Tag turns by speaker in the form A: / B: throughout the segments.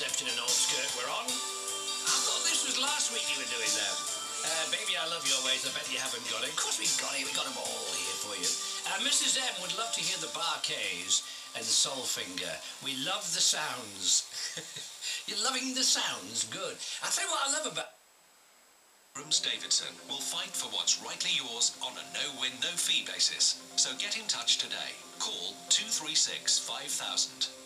A: Jake O'Connor. Wedding reception. We're on. I thought this was last week you were doing them. Uh, baby, I love your ways. I bet you haven't got it. Of course we've got it. We've got them all here for you. Uh, Mrs. M would love to hear the Bar-Kays and Soulfinger. We love the sounds. You're loving the sounds? Good. I'll tell you what I love about...
B: Rooms Davidson will fight for what's rightly yours on a no-win, no-fee basis. So get in touch today. Call 236 5000.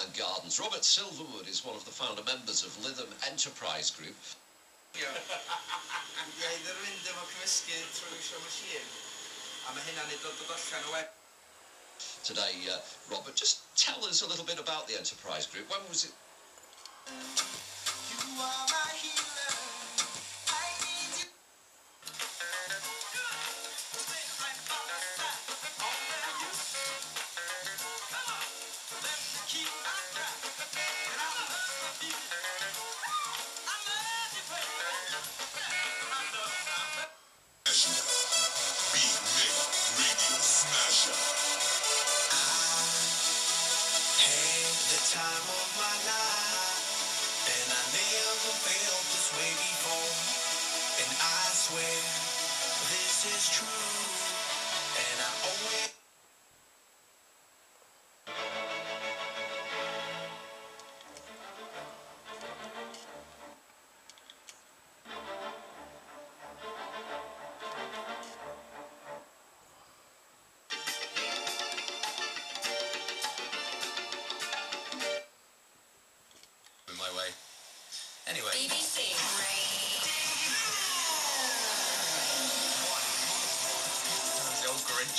C: And Gardens. Robert Silverwood is one of the founder members of Lytham Enterprise Group.
D: Ie, iddyn nhw'n mynd efo cymysgu trwy eisiau machine. A mae hynna'n ei dod o gollan y web.
C: Today, uh, Robert, just tell us a little bit about the Enterprise Group. When was it?
D: You the time of my life, and I never felt this way before. And I swear this is true, and I owe it.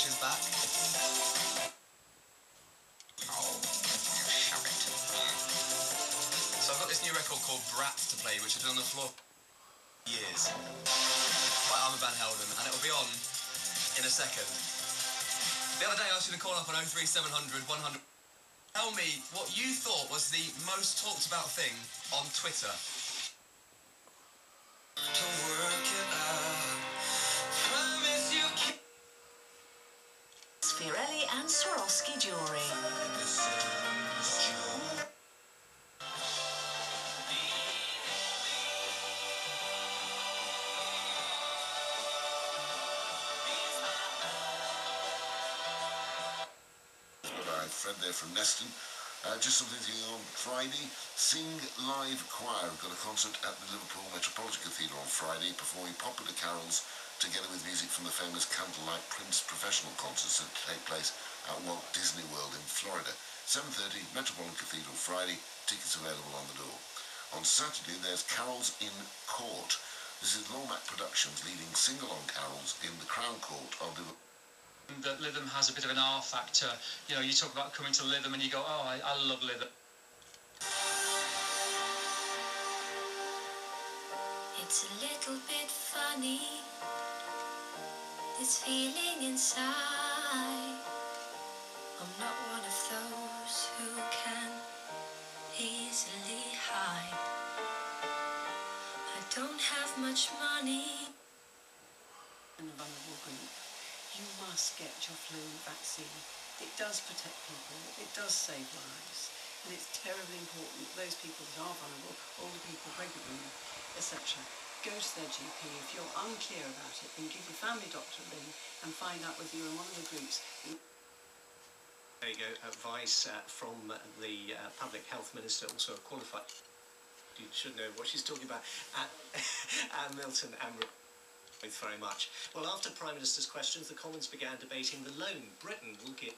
E: Old Grinch is back. Oh, you. So I've got this new record called Brat to play, which has been on the floor for years by Armand Van Helden, and it'll be on in a second. The other day I asked you to call up on 03700 100. Tell me what you thought was the most talked about thing on Twitter.
F: Swarovski jewellery.
G: Fred there from Neston. Uh, just something to you on Friday. Sing Live Choir have got a concert at the Liverpool Metropolitan Cathedral on Friday, performing popular carols together with music from the famous Candlelight Processional concerts that take place at Walt Disney World in Florida. 7.30, Metropolitan Cathedral Friday. Tickets available on the door. On Saturday, there's Carols in Court. This is Lomac Productions leading sing-along carols in the Crown Court of Liverpool.
H: that Lytham has a bit of an R factor. You know, you talk about coming to Lytham and you go, oh, I, I love Lytham.
F: It's a little bit funny, this feeling inside. I'm not one of those who can easily hide. I don't have much money.
I: in a vulnerable group, you must get your flu vaccine. It does protect people, it does save lives, and it's terribly important that those people that are vulnerable, older people, pregnant women, etc., go to their GP. If you're unclear about it, then give your family doctor a ring and find out whether you're in one of the groups.
J: Go, advice uh, from the uh, Public Health Minister, also a qualified. You should know what she's talking about. Anne Milton and very much. Well, after Prime Minister's questions, the Commons began debating the loan Britain will give.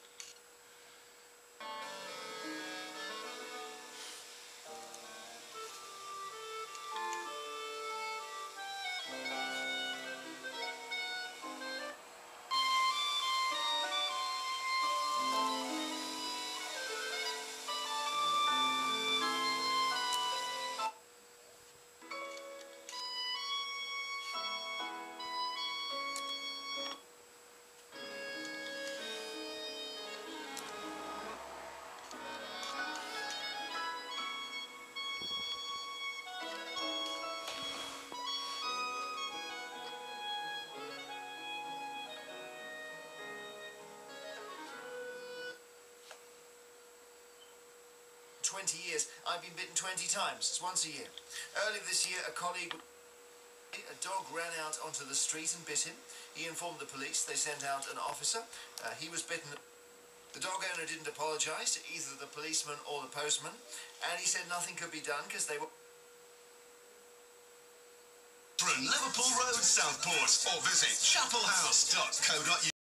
K: 20 years, I've been bitten 20 times. It's once a year. Earlier this year, a colleague. A dog ran out onto the street and bit him. He informed the police. They sent out an officer. Uh, he was bitten. The dog owner didn't apologise to either the policeman or the postman, and he said nothing could be done because they were.
L: From Liverpool Road, Southport, or visit chapelhouse.co.uk.